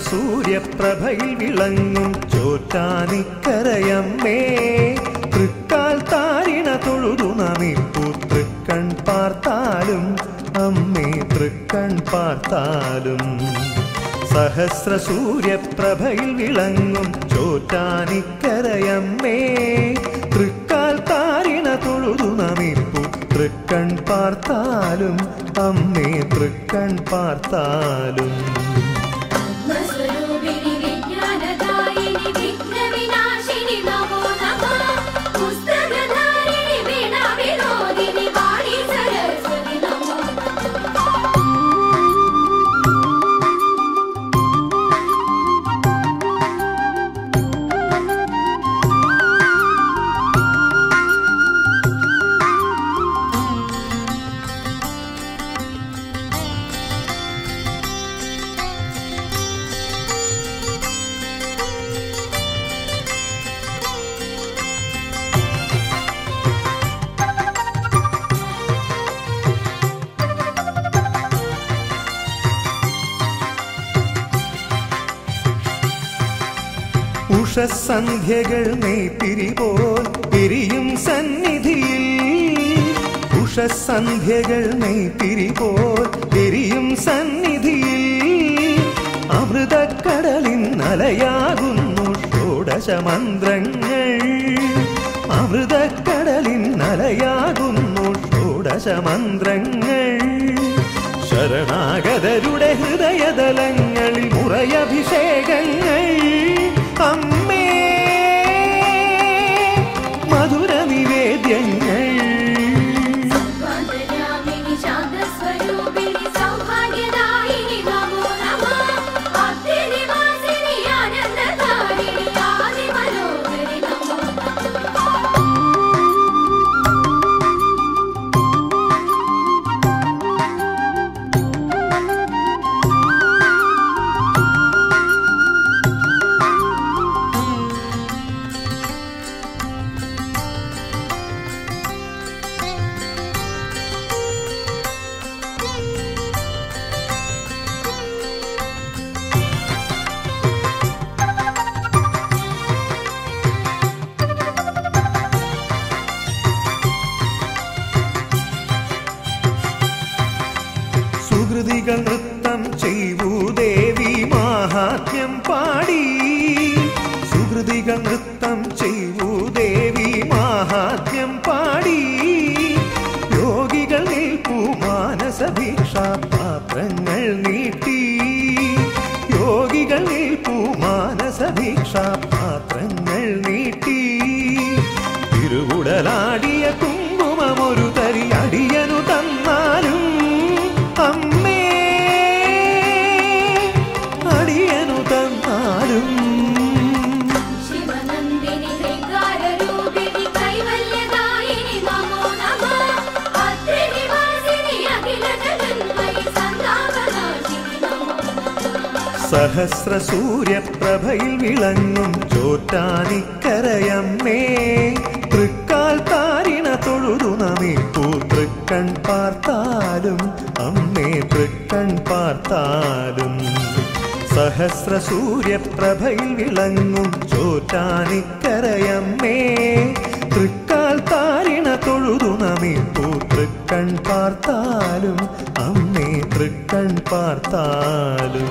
സൂര്യപ്രഭയിൽ വിളങ്ങും. ചോറ്റാനിക്കരയമ്മേ തൃക്കാൽ താരിണ തൊഴുതു നമിപ്പു. തൃക്കൺ പാർത്താലും അമ്മേ തൃക്കൺ പാർത്താലും. സഹസ്ര സൂര്യപ്രഭയിൽ വിളങ്ങും. ചോറ്റാനിക്കരയമ്മേ തൃക്കാൽ താരിണ തൊഴുതു നമിപ്പു. തൃക്കൺ പാർത്താലും അമ്മേ തൃക്കൺ പാർത്താലും. സന്ധ്യകൾ നെയ്ത്തിരി തിരിയും സന്നിധിയിൽ. ഉഷസന്ധ്യകൾ നെയ്ത്തിരി തിരിപോൽ തിരിയും സന്നിധിയിൽ. അമൃതക്കടലിൻ നലയാകുന്നു ഷോടശമന്ത്രങ്ങൾ അമൃതക്കടലിൻ നലയാകുന്നു ഷോടശമന്ത്രങ്ങൾ ശരണാഗതരുടെ ഹൃദയതലങ്ങളിൽ മുറയഭിഷേകങ്ങൾ അമ്മ எங்க തൃക്കൺ പാർത്താലും അമ്മേ തൃക്കൺ പാർത്താലും.